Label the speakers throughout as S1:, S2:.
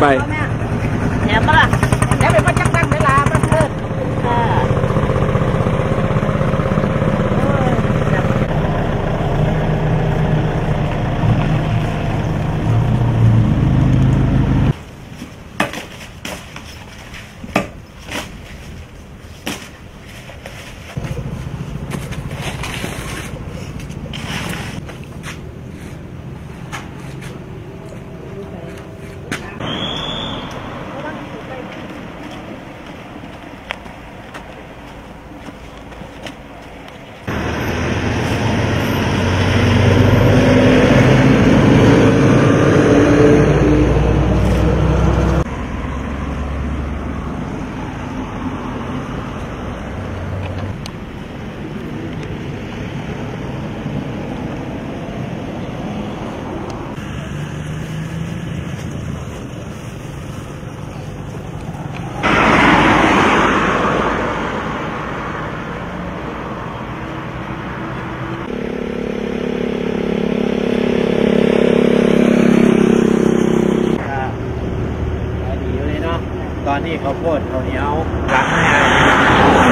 S1: ไป
S2: แถมปะล่ะแถมเป็นประจักษ์ตั้งเวลามันเกิดอ่า
S3: ดีอยู่เลยเนาะ ต อนนี้เขาวโพดเขาวเหนียวหลังแม่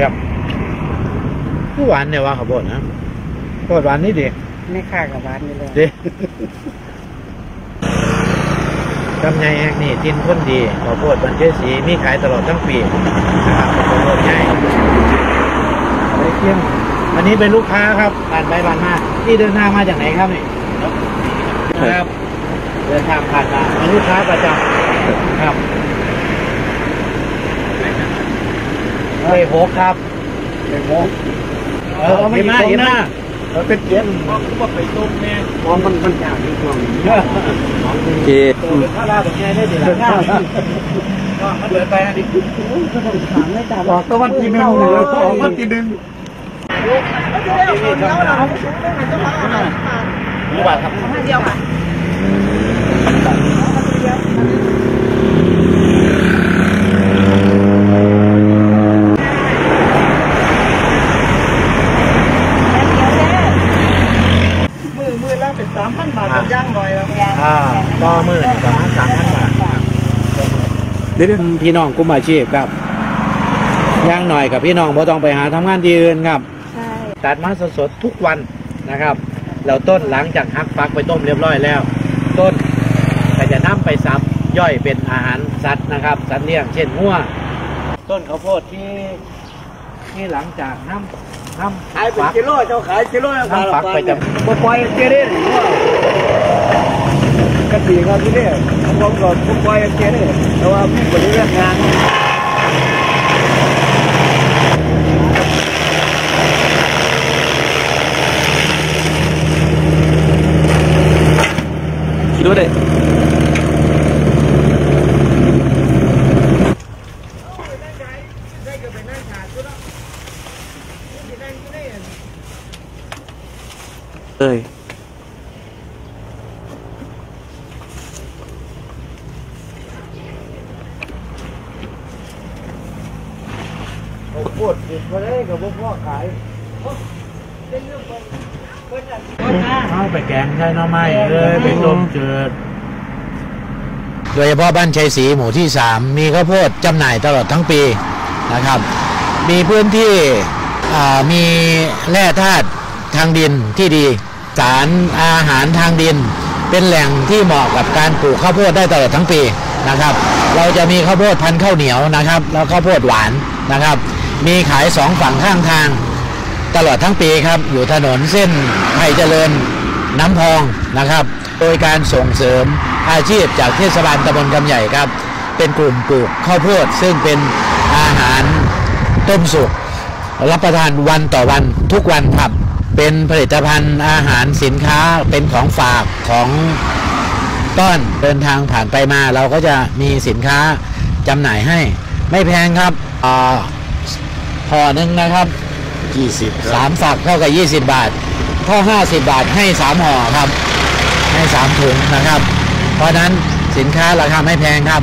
S3: ครับผู้หวานเนี่ยว่าเขาวโพดนะโพดหวานนี่ดี
S2: ไม่ค่ากับบ้านนี่เลย
S3: ดีกำไงแอกนี่จินคนดีข้าวโพดบันเจสีมีขายตลอดทั้งปีนะครับข้าวโพดใหญ่ไปเที่ยง อันนี้เป็นลูกค้าครับผ่านไปผ่านมาที่เดินทางมาจากไหนครับนี่ครับ เดินทางผ่านมาเป็นลูกค้าประจำครับเฮ้ยโหกครับเป็นโหกเออเอาไม่มาเห็นหน้า
S4: เราเป็นเกียน
S3: มองว่าไปต้มแน่
S4: มองมันมันยากที่ช่วงนี้
S1: โอเค
S3: ตัวเป็นข้าวราดแบบนี้ได้ดีแล้วก็มันเหลือไปอันนี้
S2: ถามไม่ตาม
S4: ออกตะวันทีหนึ่งเหนือออกวันทีหนึ่ง
S3: รู้ป่ะครับ
S2: เดียวค่ะมือมือละเป็นสามพันบาทกับย่างลอยแล้ว
S3: อ่าต่อมือนี่ประมาณสามพันบาท
S1: เดี๋ยว
S3: พี่น้องกลุ่มอาชีพครับย่างหน่อยกับพี่น้องบ่ต้องไปหาทำงานที่อื่นครับ ตัดมาสดๆทุกวันนะครับแล้วต้นหลังจากหักฟักไปต้มเรียบร้อยแล้ว ต้นก็จะนำไปซับย่อยเป็นอาหารสัตว์นะครับ สัตว์เลี้ยงเช่นงัวต้นข้าวโพดที่ที่หลังจากน้ำน้ำ
S4: ขายเป็น
S3: ฟัก
S4: กิโลเจ้าขายกิโล
S3: น้ำฟักไปจะ
S4: บ่ปล่อยเจเด่นกระสีครับที่นี่ผมก็บ่ปล่อยเจเด่นแต่ว่าพี่บริเวณงาน
S1: คิดว่าได้เลย
S3: ข้าวโพดกินไปได้กับพวกพ่อขายเอาไปแกงใช้หน้อไม้เลยไปต้มจืดโดยเฉพาะบ้านชัยศรีหมู่ที่ 3 มีข้าวโพดจำหน่ายตลอดทั้งปีนะครับ มีพื้นที่มีแร่ธาตุทางดินที่ดี สารอาหารทางดิน เป็นแหล่งที่เหมาะกับการปลูกข้าวโพดได้ตลอดทั้งปีนะครับ เราจะมีข้าวโพดพันธุ์ข้าวเหนียวนะครับ แล้วข้าวโพดหวานนะครับ มีขายสองฝั่งข้างทาง ตลอดทั้งปีครับ อยู่ถนนเส้นไทยเจริญน้ำพองนะครับ โดยการส่งเสริมอาชีพจากเทศบาลตำบลกำใหญ่ครับ เป็นกลุ่มปลูกข้าวโพดซึ่งเป็นอาหารต้มสุกรับประทานวันต่อวันทุกวันครับ เป็นผลิตภัณฑ์อาหารสินค้าเป็นของฝากของต้อนเดินทางผ่านไปมาเราก็จะมีสินค้าจำหน่ายให้ ไม่แพงครับอ่าห่อหนึ่งนะครับ
S4: ยี่สิบ
S3: สามฝักเท่ากับยี่สิบบาทถ้าสิบบาทให้สามห่อครับ ให้สามถุงนะครับ เพราะฉะนั้นสินค้าราคาไม่แพงครับ